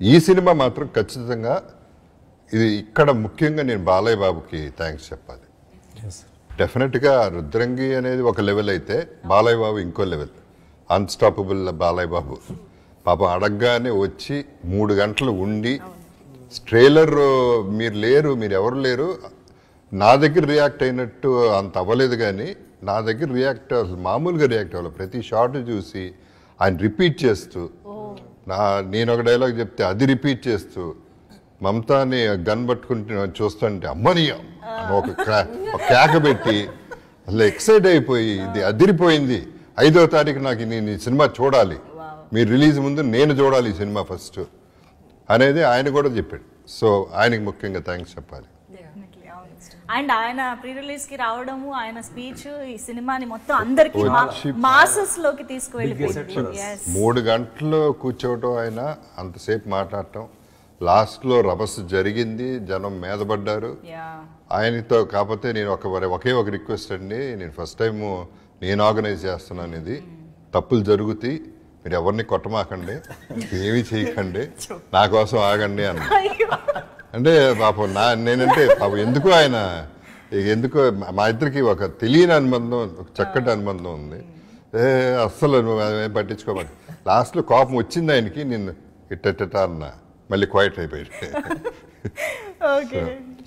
ఈ సినిమా మాత్రం ఖచ్చితంగా ఇది ఇక్కడ ముఖ్యంగా నేను బాలయ్య బాబుకి థ్యాంక్స్ చెప్పాలి. డెఫినెట్గా రుద్రంగి అనేది ఒక లెవెల్ అయితే బాలయ్య బాబు ఇంకో లెవెల్ అన్స్టాపబుల్ బాలయ్య బాబు. పాపం అడగగానే వచ్చి మూడు గంటలు ఉండి ట్రైలర్ మీరు లేరు మీరు ఎవరు లేరు నా దగ్గర రియాక్ట్ అయినట్టు అంత అవ్వలేదు కానీ నా దగ్గర రియాక్ట్ అసలు మామూలుగా రియాక్ట్ అవ్వలేదు. ప్రతి షాట్ చూసి ఆయన రిపీట్ చేస్తూ నా నేను ఒక డైలాగ్ చెప్తే అది రిపీట్ చేస్తూ మమతాని గన్ పట్టుకుంటే చూస్తుంటే అమ్మని ఒక క్రా- ఒక కేక పెట్టి అసలు ఎక్సైట్ అయిపోయి ఇది అదిరిపోయింది. ఐదో తారీఖు నాకు నేను ఈ సినిమా చూడాలి. మీరు రిలీజ్ ముందు నేను చూడాలి ఈ సినిమా ఫస్ట్. అనేది ఆయన కూడా చెప్పాడు. సో ఆయనకి ముఖ్యంగా థ్యాంక్స్ చెప్పాలి. అండ్ ఆయన ప్రీ రిలీజ్కి రావడము ఆయన స్పీచ్ ఈ సినిమాని మొత్తం అందరికి మాసెస్లోకి తీసుకువెళ్ళిపోయింది. మూడు గంటలు కూర్చోవటం ఆయన అంతసేపు మాట్లాడటం. లాస్ట్లో రభస జరిగింది జనం మీదపడ్డారు. Yeah. ఆయనతో కాకపోతే నేను ఒక ఒకే ఒక రిక్వెస్ట్ అండి. నేను ఫస్ట్ టైం నేను ఆర్గనైజ్ చేస్తున్నాను ఇది. తప్పులు జరుగుతాయి. మీరు ఎవరిని కొట్టమాకండి. ఏమీ చేయకండి. నా కోసం ఆగండి అన్న అంటే పాపం నా నేనంటే పాపం ఎందుకు ఆయన? ఎందుకో మా ఇద్దరికి ఒక తెలియని అనుబంధం ఒక చక్కటి అనుబంధం ఉంది. ఏ అస్సలు నువ్వు ఏం పట్టించుకోమని లాస్ట్లో కోపం వచ్చింది ఆయనకి నేను ఇట్ట అన్న. మళ్ళీ క్వైట్ అయిపోయాడు.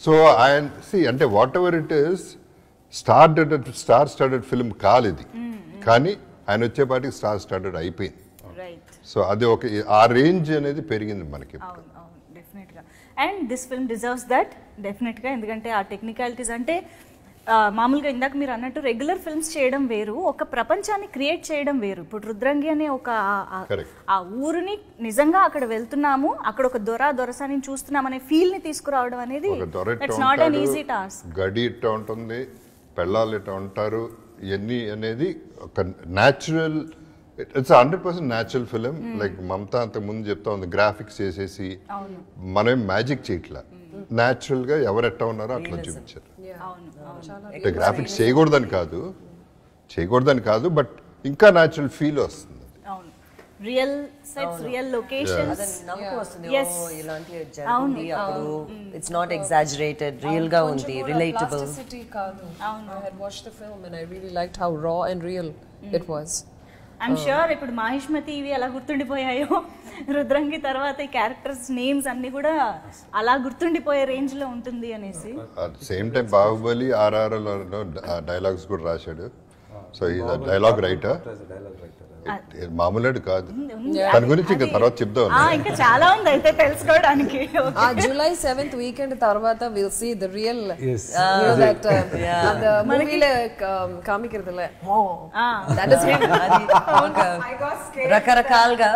సో ఆయన సి అంటే whatever it is started star started film కాలేదు కానీ ఆయన వచ్చేపాటికి స్టార్ స్టార్టెడ్ అయిపోయింది. సో అది ఒక ఆ రేంజ్ అనేది పెరిగింది మనకి అవును అవును. డెఫినెట్గా. And this film deserves that డెఫినెట్గా. ఎందుకంటే ఆ టెక్నికాలిటీస్ అంటే మామూలుగా ఇందాక మీరు అన్నట్టు రెగ్యులర్ ఫిల్మ్స్ చేయడం వేరు ఒక ప్రపంచాన్ని క్రియేట్ చేయడం వేరు. ఇప్పుడు రుద్రంగి అనే ఒక ఆ- ఊరిని నిజంగా అక్కడ వెళ్తున్నాము అక్కడ ఒక దొర దొరసాని చూస్తున్నాం అనే ఫీల్ని తీసుకురావడం అనేది it's not an easy task గడి ఇట్ట ఉంటుంది? పెళ్ళాలు ఇట్ట ఉంటారు? ఇవన్నీ అనేది ఒక natural it's hundred percent natural film like Mamata అంత ముందు చెప్తా ఉంది గ్రాఫిక్స్ చేసేసి మనం మ్యాజిక్ చేయట్లా. న్యాచురల్గా ఎవరు ఎట్టా ఉన్నారో అట్లా చూపించారు. అవును అవును. అంటే గ్రాఫిక్స్ చేయకూడదని కాదు. చేయకూడదని కాదు బట్ ఇంకా న్యాచురల్ ఫీల్ వస్తుంది. అవును. రియల్ సెట్స్ రియల్ లొకేషన్స్ అదే నమ్మకం వస్తుంది Yes. ఓ ఇలాంటి జరిగింది అప్పుడు. ఇట్స్ నాట్ ఎగ్జాజరేటెడ్ రియల్గా ఉంది రిలేటబుల్ కాదు. Was. ఐఎమ్ షూర్ ఇప్పుడు మాహిష్మతి ఇవి ఎలా గుర్తుండిపోయాయో. రుద్రంగి తర్వాత ఈ క్యారెక్టర్స్ నేమ్స్ అన్ని కూడా అలా గుర్తుండిపోయే రేంజ్లో ఉంటుంది అనేసి. Same time Baahubali RRR dialogues కూడా రాశాడు. సో ఈ డైలాగ్ రైటర్ మామూలేడు కాదు. దాని గురించి తర్వాత చెప్దాం ఇంకా చాలా ఉంది అయితే తెలుసుకోవడానికి. ఆ జూలై సెవెంత్ వీకెండ్ తర్వాత విల్ ద రియల్ మనకిల దట్ ఇస్ రకరకాలుగా.